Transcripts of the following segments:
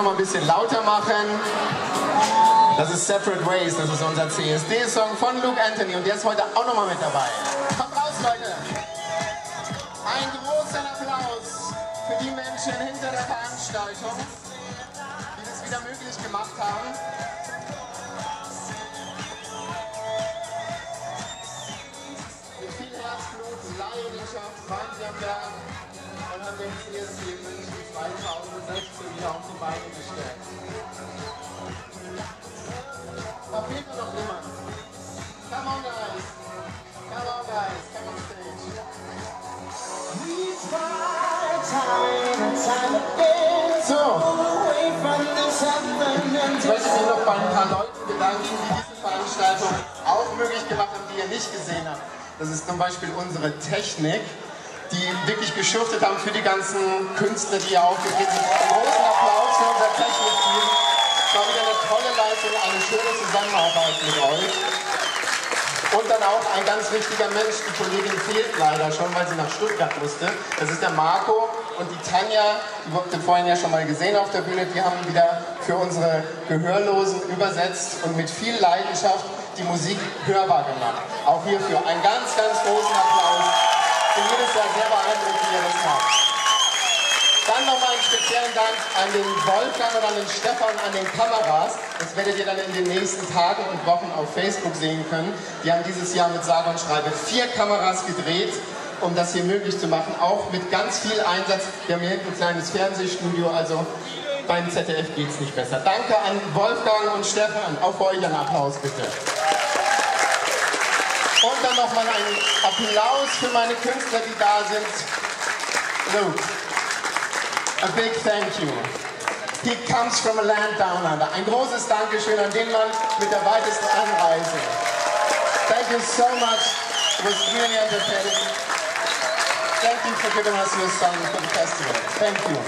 Mal ein bisschen lauter machen. Das ist Separate Ways, das ist unser CSD-Song von Luke Anthony und der ist heute auch nochmal mit dabei. Kommt raus, Leute! Ein großer Applaus für die Menschen hinter der Veranstaltung, die das wieder möglich gemacht haben. Wieder auf die Beine gestellt. Da fehlt nur noch jemand. Come on, guys. Come on, guys. Come on stage. So. Jetzt möchte ich mich noch bei ein paar Leuten bedanken, die diese Veranstaltung auch möglich gemacht haben, die ihr nicht gesehen habt. Das ist zum Beispiel unsere Technik, die wirklich geschuftet haben für die ganzen Künstler, die hier aufgetreten sind. Einen großen Applaus für unser Technikteam. Es war wieder eine tolle Leistung, eine schöne Zusammenarbeit mit euch. Und dann auch ein ganz wichtiger Mensch, die Kollegin fehlt leider schon, weil sie nach Stuttgart musste. Das ist der Marco und die Tanja, die habt ihr vorhin ja schon mal gesehen auf der Bühne, die haben wieder für unsere Gehörlosen übersetzt und mit viel Leidenschaft die Musik hörbar gemacht. Auch hierfür einen ganz, ganz großen Applaus. Bin jedes Jahr sehr beeindruckt, wie ihr das macht. Dann nochmal einen speziellen Dank an den Wolfgang und an den Stefan an den Kameras. Das werdet ihr dann in den nächsten Tagen und Wochen auf Facebook sehen können. Die haben dieses Jahr mit sage und schreibe vier Kameras gedreht, um das hier möglich zu machen. Auch mit ganz viel Einsatz. Wir haben hier hinten ein kleines Fernsehstudio, also beim ZDF geht es nicht besser. Danke an Wolfgang und Stefan. Auch für euch einen Applaus bitte. Und dann nochmal einen Applaus für meine Künstler, die da sind. Luke. A big thank you. He comes from a land down under. Ein großes Dankeschön an den Mann mit der weitesten Anreise. Thank you so much. It was really entertaining. Thank you for giving us your song for the festival. Thank you.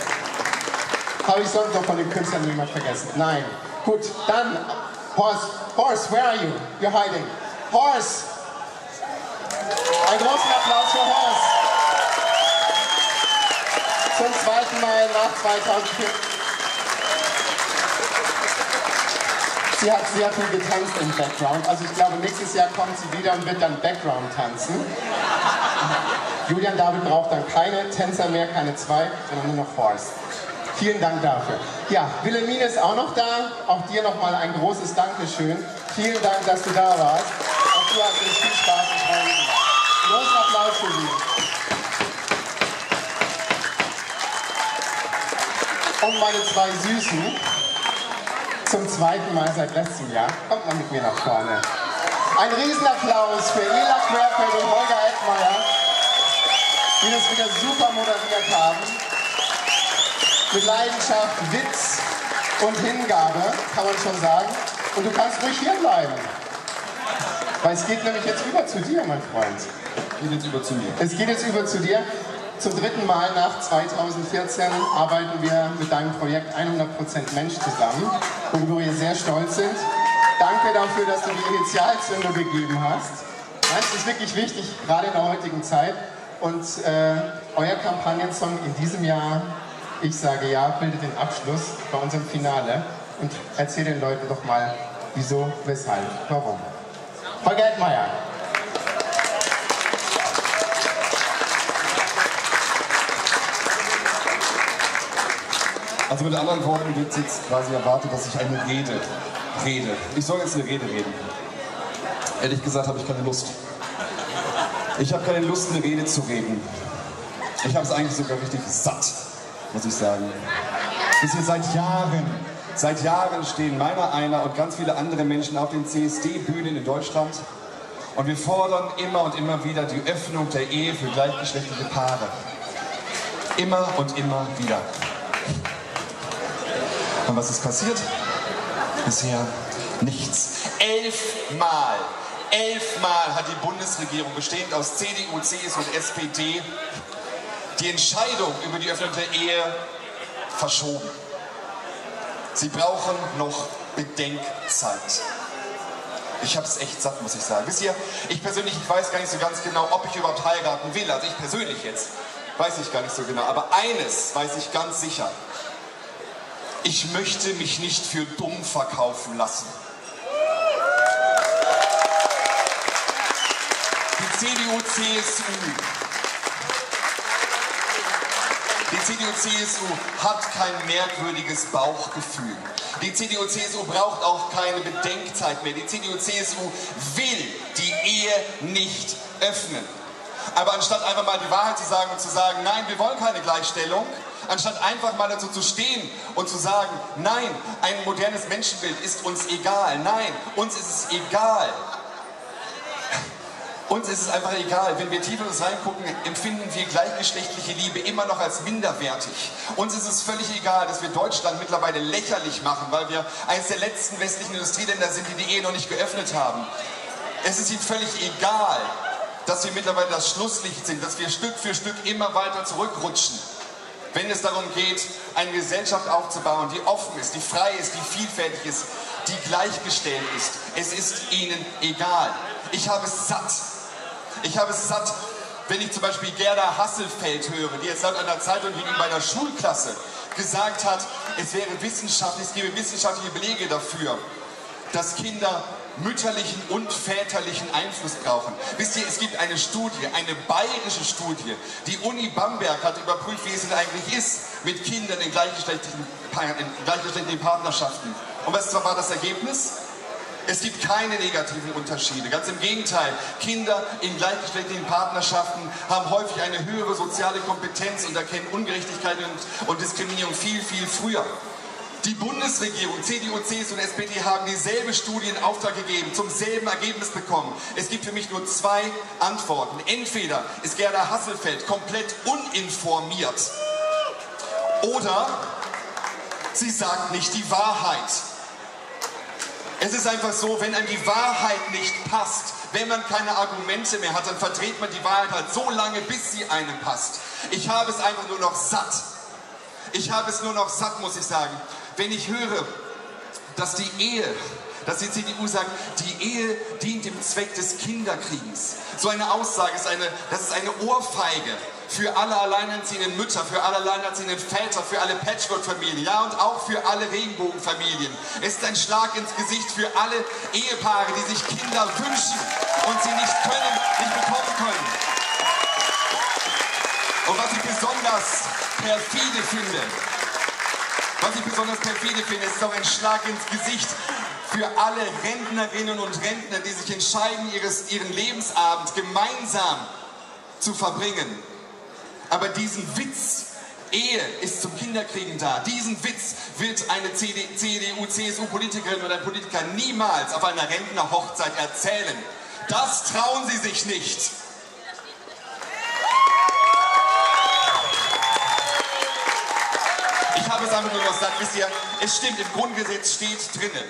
Habe ich sonst noch von den Künstlern jemand vergessen? Nein. Gut, dann Horst. Horst, where are you? You're hiding. Horst. Einen großen Applaus für Horst zum zweiten Mal nach 2004. Sie hat sehr viel getanzt im Background. Also ich glaube, nächstes Jahr kommt sie wieder und wird dann Background tanzen. Julian David braucht dann keine Tänzer mehr, keine zwei, sondern nur noch Horst. Vielen Dank dafür. Ja, Wilhelmine ist auch noch da. Auch dir nochmal ein großes Dankeschön. Vielen Dank, dass du da warst. Auch du hast uns viel Spaß und Freude gemacht. Großen Applaus für Sie. Und meine zwei Süßen, zum zweiten Mal seit letztem Jahr, kommt mal mit mir nach vorne. Ein Riesenapplaus für Ela Querfeld und Holger Edmeier, die das wieder super moderiert haben. Mit Leidenschaft, Witz und Hingabe, kann man schon sagen. Und du kannst ruhig hier bleiben. Weil es geht nämlich jetzt über zu dir, mein Freund. Geht jetzt über zu mir. Es geht jetzt über zu dir. Zum dritten Mal nach 2014 arbeiten wir mit deinem Projekt 100% Mensch zusammen, worüber wir sehr stolz sind. Danke dafür, dass du die Initialzündung gegeben hast. Das ist wirklich wichtig, gerade in der heutigen Zeit. Und äh, euer Kampagnensong in diesem Jahr, ich sage ja, bildet den Abschluss bei unserem Finale. Und erzähl den Leuten doch mal, wieso, weshalb, warum. Holger Edmeier. Also mit anderen Worten wird jetzt quasi erwartet, dass ich eine Rede rede. Ich soll jetzt eine Rede reden. Ehrlich gesagt habe ich keine Lust. Ich habe keine Lust, eine Rede zu reden. Ich habe es eigentlich sogar richtig satt, muss ich sagen. Bis hier seit Jahren, seit Jahren stehen meiner einer und ganz viele andere Menschen auf den CSD-Bühnen in Deutschland und wir fordern immer und immer wieder die Öffnung der Ehe für gleichgeschlechtliche Paare. Immer und immer wieder. Und was ist passiert? Bisher nichts. Elfmal, elfmal hat die Bundesregierung, bestehend aus CDU, CSU und SPD, die Entscheidung über die Öffnung der Ehe verschoben. Sie brauchen noch Bedenkzeit. Ich habe es echt satt, muss ich sagen. Wisst ihr, ich persönlich, ich weiß gar nicht so ganz genau, ob ich überhaupt heiraten will. Also ich persönlich jetzt, weiß ich gar nicht so genau. Aber eines weiß ich ganz sicher. Ich möchte mich nicht für dumm verkaufen lassen. Die CDU, CSU. Die CDU, CSU hat kein merkwürdiges Bauchgefühl. Die CDU, CSU braucht auch keine Bedenkzeit mehr. Die CDU, CSU will die Ehe nicht öffnen. Aber anstatt einfach mal die Wahrheit zu sagen und zu sagen, nein, wir wollen keine Gleichstellung, anstatt einfach mal dazu zu stehen und zu sagen, nein, ein modernes Menschenbild ist uns egal, nein, uns ist es egal. Uns ist es einfach egal. Wenn wir tiefer reingucken, empfinden wir gleichgeschlechtliche Liebe immer noch als minderwertig. Uns ist es völlig egal, dass wir Deutschland mittlerweile lächerlich machen, weil wir eines der letzten westlichen Industrieländer sind, die die Ehe noch nicht geöffnet haben. Es ist ihnen völlig egal, dass wir mittlerweile das Schlusslicht sind, dass wir Stück für Stück immer weiter zurückrutschen. Wenn es darum geht, eine Gesellschaft aufzubauen, die offen ist, die frei ist, die vielfältig ist, die gleichgestellt ist. Es ist ihnen egal. Ich habe es satt. Ich habe es satt, wenn ich zum Beispiel Gerda Hasselfeld höre, die jetzt laut einer Zeitung gegenüber einer Schulklasse gesagt hat, es wäre wissenschaftlich, es gäbe wissenschaftliche Belege dafür, dass Kinder mütterlichen und väterlichen Einfluss brauchen. Wisst ihr, es gibt eine Studie, eine bayerische Studie. Die Uni Bamberg hat überprüft, wie es denn eigentlich ist mit Kindern in gleichgeschlechtlichen, in gleichgeschlechtlichen Partnerschaften. Und was war das Ergebnis? Es gibt keine negativen Unterschiede. Ganz im Gegenteil. Kinder in gleichgeschlechtlichen Partnerschaften haben häufig eine höhere soziale Kompetenz und erkennen Ungerechtigkeit und, und Diskriminierung viel, viel früher. Die Bundesregierung, CDU, CSU und SPD haben dieselbe Studie in Auftrag gegeben, zum selben Ergebnis bekommen. Es gibt für mich nur zwei Antworten. Entweder ist Gerda Hasselfeld komplett uninformiert oder sie sagt nicht die Wahrheit. Es ist einfach so, wenn einem die Wahrheit nicht passt, wenn man keine Argumente mehr hat, dann verdreht man die Wahrheit halt so lange, bis sie einem passt. Ich habe es einfach nur noch satt. Ich habe es nur noch satt, muss ich sagen. Wenn ich höre, dass die Ehe, dass die CDU sagt, die Ehe dient dem Zweck des Kinderkriegens. So eine Aussage ist eine, das ist eine Ohrfeige für alle alleinerziehenden Mütter, für alle alleinerziehenden Väter, für alle Patchwork-Familien, ja und auch für alle Regenbogenfamilien. Es ist ein Schlag ins Gesicht für alle Ehepaare, die sich Kinder wünschen und sie nicht können, nicht bekommen können. Und was ich besonders perfide finde, was ich besonders perfide finde, ist auch ein Schlag ins Gesicht für alle Rentnerinnen und Rentner, die sich entscheiden, ihres, ihren Lebensabend gemeinsam zu verbringen. Aber diesen Witz, Ehe ist zum Kinderkriegen da, diesen Witz wird eine CDU, CSU-Politikerin oder ein Politiker niemals auf einer Rentnerhochzeit erzählen. Das trauen sie sich nicht. habe es einfach nur gesagt, wisst ihr, es stimmt, im Grundgesetz steht drinnen,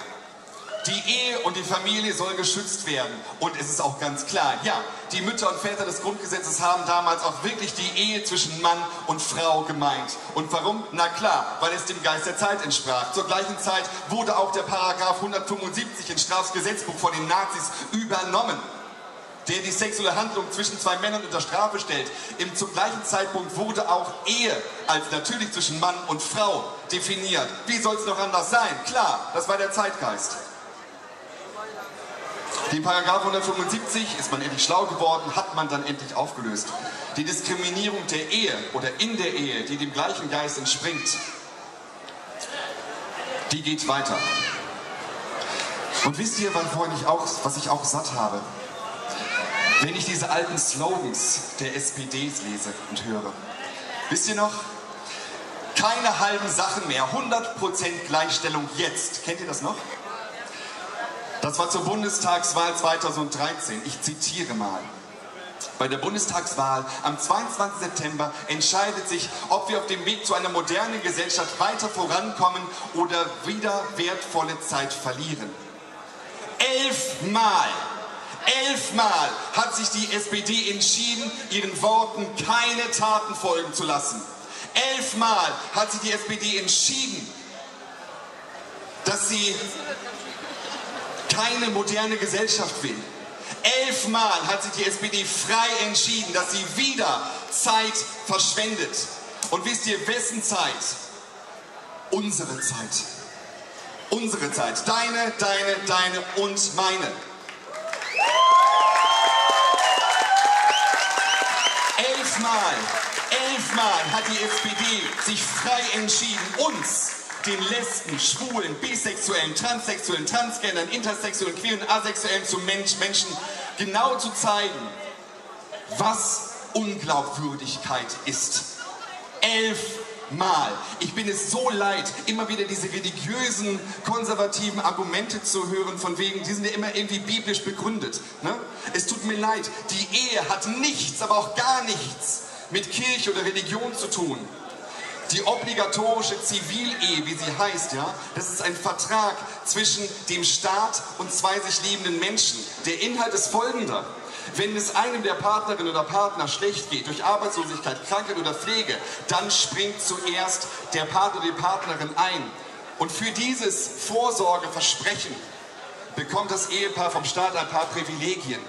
die Ehe und die Familie soll geschützt werden. Und es ist auch ganz klar, ja, die Mütter und Väter des Grundgesetzes haben damals auch wirklich die Ehe zwischen Mann und Frau gemeint. Und warum? Na klar, weil es dem Geist der Zeit entsprach. Zur gleichen Zeit wurde auch der Paragraph 175 in Strafgesetzbuch von den Nazis übernommen der die sexuelle Handlung zwischen zwei Männern unter Strafe stellt. Im zum gleichen Zeitpunkt wurde auch Ehe als natürlich zwischen Mann und Frau definiert. Wie soll es noch anders sein? Klar, das war der Zeitgeist. Die Paragraph 175 ist man endlich schlau geworden, hat man dann endlich aufgelöst. Die Diskriminierung der Ehe oder in der Ehe, die dem gleichen Geist entspringt, die geht weiter. Und wisst ihr, wovon ich auch, was ich auch satt habe? wenn ich diese alten Slogans der SPD lese und höre. Wisst ihr noch? Keine halben Sachen mehr, 100% Gleichstellung jetzt. Kennt ihr das noch? Das war zur Bundestagswahl 2013. Ich zitiere mal. Bei der Bundestagswahl am 22. September entscheidet sich, ob wir auf dem Weg zu einer modernen Gesellschaft weiter vorankommen oder wieder wertvolle Zeit verlieren. Elfmal Elfmal hat sich die SPD entschieden, ihren Worten keine Taten folgen zu lassen. Elfmal hat sich die SPD entschieden, dass sie keine moderne Gesellschaft will. Elfmal hat sich die SPD frei entschieden, dass sie wieder Zeit verschwendet. Und wisst ihr, wessen Zeit? unsere Zeit. Unsere Zeit. Deine, deine, deine und meine. Elfmal, elfmal hat die SPD sich frei entschieden, uns, den Lesben, Schwulen, Bisexuellen, Transsexuellen, Transgendern, Intersexuellen, Queeren, Asexuellen zu Mensch, Menschen genau zu zeigen, was Unglaubwürdigkeit ist. Elfmal. Ich bin es so leid, immer wieder diese religiösen, konservativen Argumente zu hören, von wegen, die sind ja immer irgendwie biblisch begründet. Ne? Es tut mir leid, die Ehe hat nichts, aber auch gar nichts mit Kirche oder Religion zu tun. Die obligatorische Zivilehe, wie sie heißt, ja, das ist ein Vertrag zwischen dem Staat und zwei sich liebenden Menschen. Der Inhalt ist folgender. Wenn es einem der Partnerin oder Partner schlecht geht, durch Arbeitslosigkeit, Krankheit oder Pflege, dann springt zuerst der Partner oder die Partnerin ein. Und für dieses Vorsorgeversprechen bekommt das Ehepaar vom Staat ein paar Privilegien.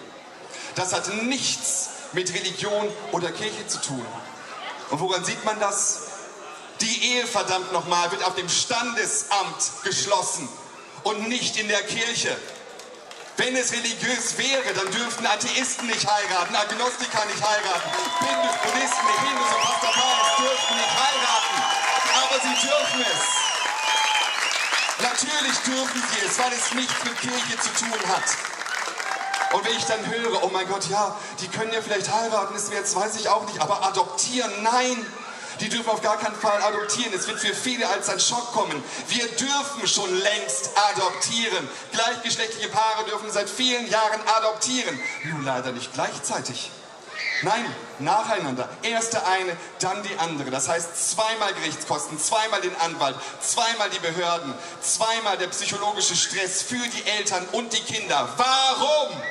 Das hat nichts mit Religion oder Kirche zu tun. Und woran sieht man das? Die Ehe, verdammt nochmal, wird auf dem Standesamt geschlossen und nicht in der Kirche. Wenn es religiös wäre, dann dürften Atheisten nicht heiraten, Agnostiker nicht heiraten, Bindus, Buddhisten, Hindus und Rastafarians dürften nicht heiraten. Aber sie dürfen es. Natürlich dürfen sie es, weil es nichts mit Kirche zu tun hat. Und wenn ich dann höre, oh mein Gott, ja, die können ja vielleicht heiraten, das jetzt weiß ich auch nicht, aber adoptieren, nein. Die dürfen auf gar keinen Fall adoptieren. Es wird für viele als ein Schock kommen. Wir dürfen schon längst adoptieren. Gleichgeschlechtliche Paare dürfen seit vielen Jahren adoptieren. Nur leider nicht gleichzeitig. Nein, nacheinander. Erst der eine, dann die andere. Das heißt zweimal Gerichtskosten, zweimal den Anwalt, zweimal die Behörden, zweimal der psychologische Stress für die Eltern und die Kinder. Warum?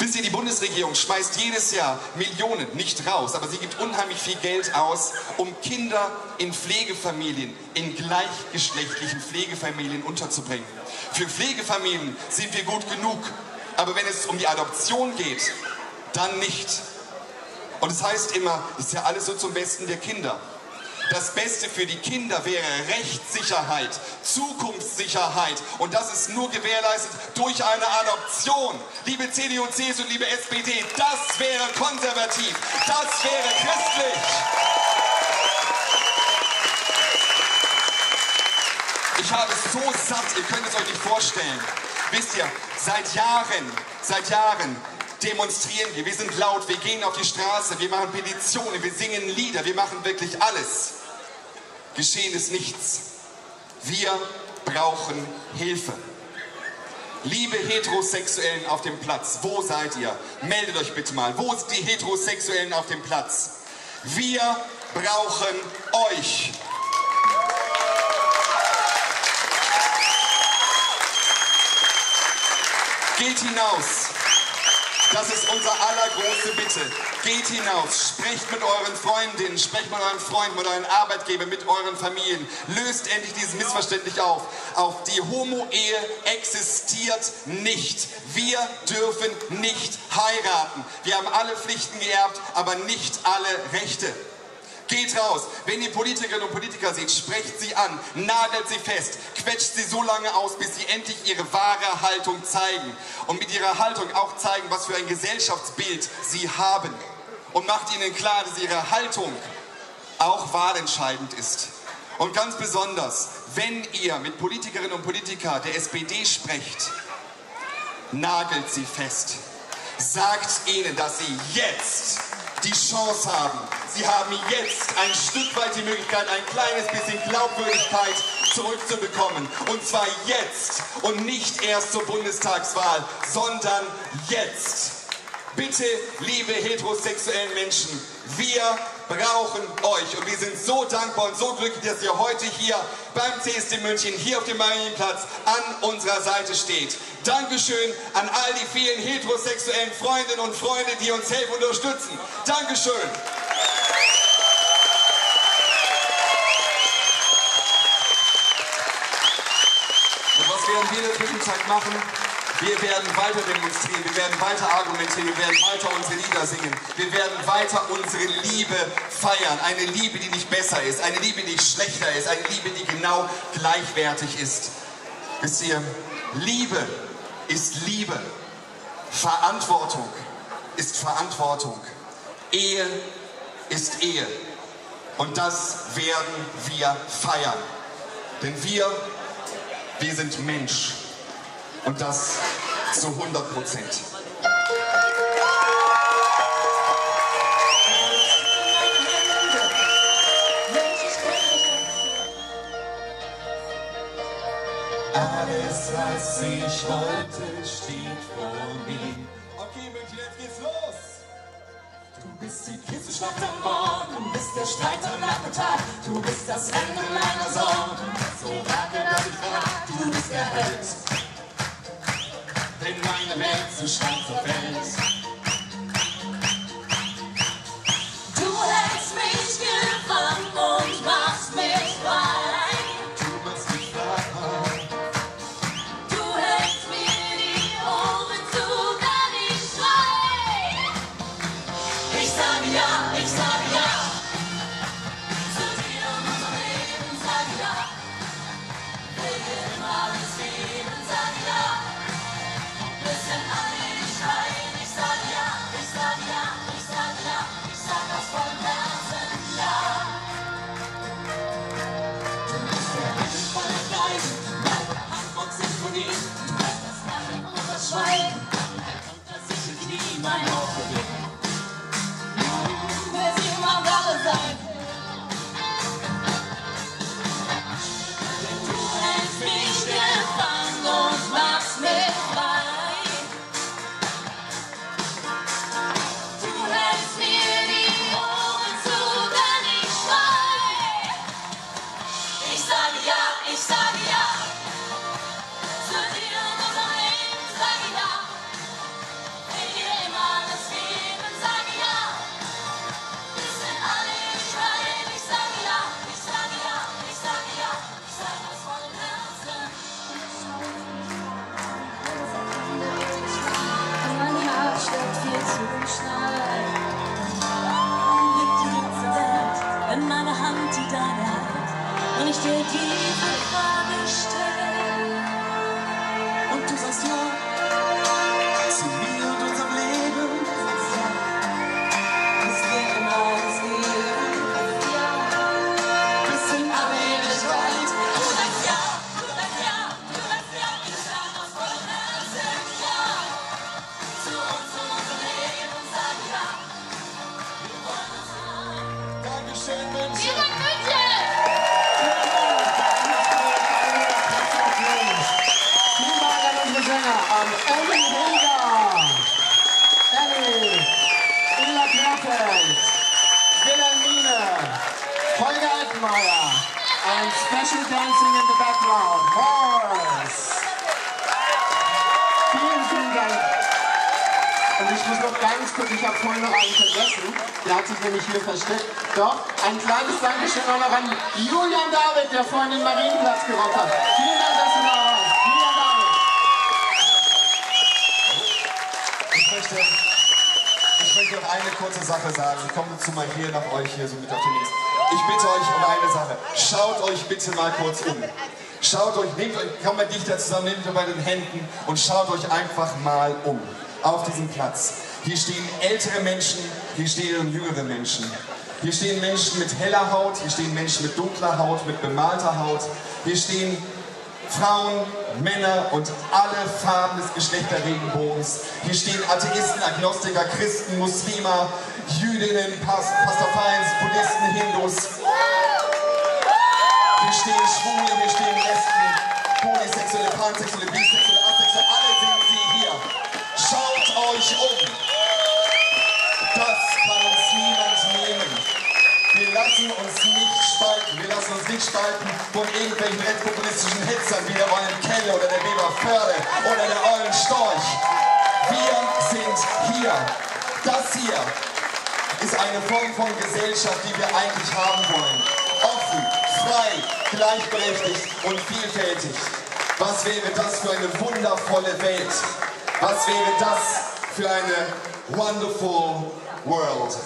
Wisst ihr, die Bundesregierung schmeißt jedes Jahr Millionen, nicht raus, aber sie gibt unheimlich viel Geld aus, um Kinder in Pflegefamilien, in gleichgeschlechtlichen Pflegefamilien unterzubringen. Für Pflegefamilien sind wir gut genug, aber wenn es um die Adoption geht, dann nicht. Und es heißt immer, ist ja alles so zum Besten der Kinder. Das Beste für die Kinder wäre Rechtssicherheit, Zukunftssicherheit. Und das ist nur gewährleistet durch eine Adoption. Liebe CDU, CSU, liebe SPD, das wäre konservativ. Das wäre christlich. Ich habe es so satt, ihr könnt es euch nicht vorstellen. Wisst ihr, seit Jahren, seit Jahren demonstrieren wir, wir sind laut, wir gehen auf die Straße, wir machen Petitionen, wir singen Lieder, wir machen wirklich alles. Geschehen ist nichts. Wir brauchen Hilfe. Liebe Heterosexuellen auf dem Platz, wo seid ihr? Meldet euch bitte mal. Wo sind die Heterosexuellen auf dem Platz? Wir brauchen euch. Geht hinaus. Das ist unsere allergrößte Bitte. Geht hinaus, sprecht mit euren Freundinnen, sprecht mit euren Freunden, mit euren Arbeitgebern, mit euren Familien. Löst endlich dieses Missverständnis auf. Auf die Homo-Ehe existiert nicht. Wir dürfen nicht heiraten. Wir haben alle Pflichten geerbt, aber nicht alle Rechte. Geht raus. Wenn ihr Politikerinnen und Politiker seht, sprecht sie an, nagelt sie fest, quetscht sie so lange aus, bis sie endlich ihre wahre Haltung zeigen. Und mit ihrer Haltung auch zeigen, was für ein Gesellschaftsbild sie haben. Und macht ihnen klar, dass ihre Haltung auch wahlentscheidend ist. Und ganz besonders, wenn ihr mit Politikerinnen und Politikern der SPD sprecht, nagelt sie fest. Sagt ihnen, dass sie jetzt die Chance haben. Sie haben jetzt ein Stück weit die Möglichkeit, ein kleines bisschen Glaubwürdigkeit zurückzubekommen. Und zwar jetzt und nicht erst zur Bundestagswahl, sondern jetzt. Bitte, liebe heterosexuellen Menschen, wir brauchen euch. Und wir sind so dankbar und so glücklich, dass ihr heute hier beim CSD München, hier auf dem Marienplatz, an unserer Seite steht. Dankeschön an all die vielen heterosexuellen Freundinnen und Freunde, die uns helfen und unterstützen. Dankeschön. Und was werden wir in der Zwischenzeit machen? Wir werden weiter demonstrieren, wir werden weiter argumentieren, wir werden weiter unsere Lieder singen. Wir werden weiter unsere Liebe feiern. Eine Liebe, die nicht besser ist, eine Liebe, die nicht schlechter ist, eine Liebe, die genau gleichwertig ist. Wisst ihr, Liebe ist Liebe. Verantwortung ist Verantwortung. Ehe ist Ehe. Und das werden wir feiern. Denn wir, wir sind Mensch. Und das zu 100 Prozent. Alles, was ich wollte, steht vor mir. Okay, München, jetzt geht's los. Du bist die Kissenschlacht am Morgen, bist der Streit am Nachmittag, du bist das Ende meiner Sorgen. So wage, dass ich frag, du bist der Held. Wenn meine Welt zu Stein verfällt. Lachen und das Schweigen, und das sichere Knie, mein Hoffnung. Special dancing in the background, Horse. Vielen, vielen Dank. Und ich muss noch ganz kurz, ich habe vorhin noch einen vergessen, der hat sich nämlich hier versteckt. Doch, ein kleines Dankeschön auch noch an Julian David, der vorhin den Marienplatz gerockt hat. Vielen Dank, dass du da warst. Julian David. Ich möchte, ich möchte noch eine kurze Sache sagen. Ich komme dazu mal hier nach euch hier so mit auf den. Ich bitte euch um eine bitte mal kurz um. Schaut euch, nehmt euch, kommt mal dichter zusammen, nehmt euch bei den Händen und schaut euch einfach mal um. Auf diesem Platz. Hier stehen ältere Menschen, hier stehen jüngere Menschen. Hier stehen Menschen mit heller Haut, hier stehen Menschen mit dunkler Haut, mit bemalter Haut. Hier stehen Frauen, Männer und alle Farben des Geschlechterregenbogens. Hier stehen Atheisten, Agnostiker, Christen, Muslime, Jüdinnen, Pas Pastafariens, Buddhisten, Hindus. Stehen Schwule, hier stehen Lesben, Polysexuelle, Pansexuelle, Bisexuelle, Asexuelle, alle sind sie hier. Schaut euch um. Das kann uns niemand nehmen. Wir lassen uns nicht spalten. Wir lassen uns nicht spalten von irgendwelchen rechtspopulistischen Hitzern wie der Eulen Kelle oder der Weber Förde oder der Eulen Storch. Wir sind hier. Das hier ist eine Form von Gesellschaft, die wir eigentlich haben wollen. Offen, frei, gleichberechtigt und vielfältig. Was wäre das für eine wundervolle Welt? Was wäre das für eine wonderful world?